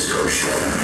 destruction.